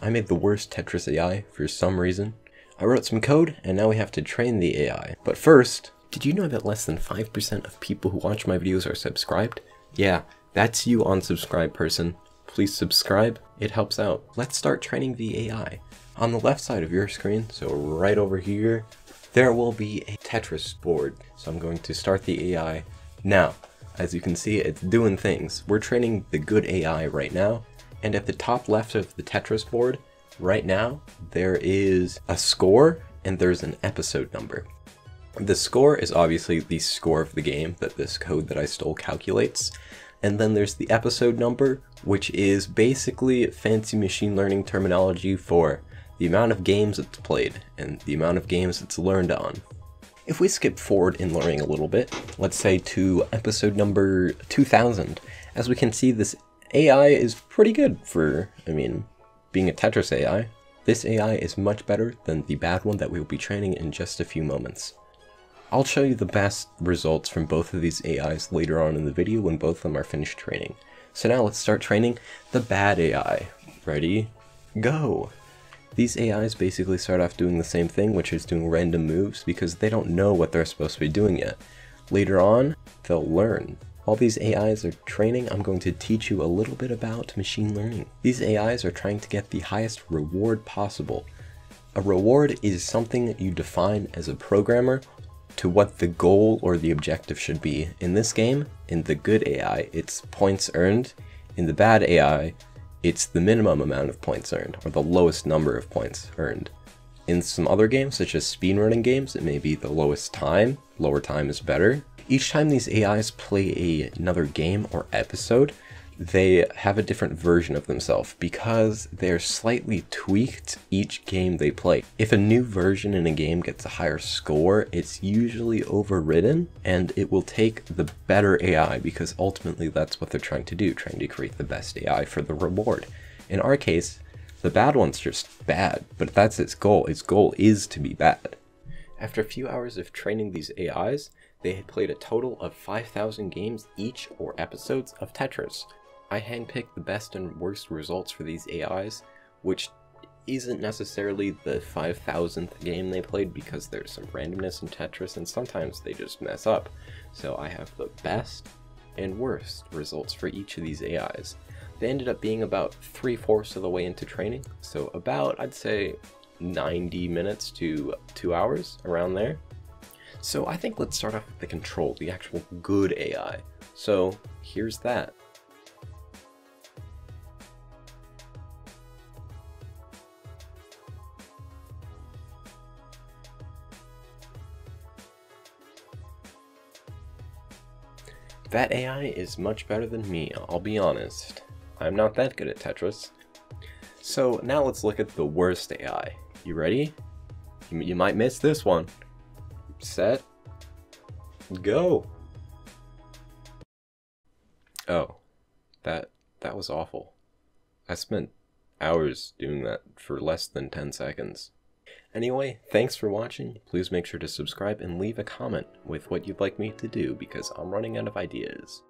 I made the worst Tetris AI for some reason. I wrote some code, and now we have to train the AI. But first, did you know that less than 5% of people who watch my videos are subscribed? Yeah, that's you unsubscribed person. Please subscribe, it helps out. Let's start training the AI. On the left side of your screen, so right over here, there will be a Tetris board. So I'm going to start the AI now. As you can see, it's doing things. We're training the good AI right now, and at the top left of the Tetris board, right now, there is a score and there's an episode number. The score is obviously the score of the game that this code that I stole calculates. And then there's the episode number, which is basically fancy machine learning terminology for the amount of games it's played and the amount of games it's learned on. If we skip forward in learning a little bit, let's say to episode number 2000, as we can see this AI is pretty good for, I mean, being a Tetris AI. This AI is much better than the bad one that we will be training in just a few moments. I'll show you the best results from both of these AIs later on in the video when both of them are finished training. So now let's start training the bad AI. Ready? Go! These AIs basically start off doing the same thing, which is doing random moves because they don't know what they're supposed to be doing yet. Later on, they'll learn. While these AIs are training, I'm going to teach you a little bit about machine learning. These AIs are trying to get the highest reward possible. A reward is something you define as a programmer to what the goal or the objective should be. In this game, in the good AI, it's points earned. In the bad AI, it's the minimum amount of points earned, or the lowest number of points earned. In some other games, such as speedrunning games, it may be the lowest time, lower time is better. Each time these AIs play a, another game or episode, they have a different version of themselves because they're slightly tweaked each game they play. If a new version in a game gets a higher score, it's usually overridden and it will take the better AI because ultimately that's what they're trying to do, trying to create the best AI for the reward. In our case, the bad one's just bad, but that's its goal. Its goal is to be bad. After a few hours of training these AIs, they had played a total of 5,000 games each or episodes of Tetris, I handpicked the best and worst results for these AIs, which isn't necessarily the 5000th game they played because there's some randomness in Tetris and sometimes they just mess up. So I have the best and worst results for each of these AIs. They ended up being about three-fourths of the way into training, so about, I'd say, 90 minutes to two hours, around there. So I think let's start off with the control, the actual good AI. So here's that. That AI is much better than me, I'll be honest. I'm not that good at Tetris. So now let's look at the worst AI. You ready? You, you might miss this one. Set. Go. Oh, that that was awful. I spent hours doing that for less than 10 seconds. Anyway, thanks for watching. Please make sure to subscribe and leave a comment with what you'd like me to do because I'm running out of ideas.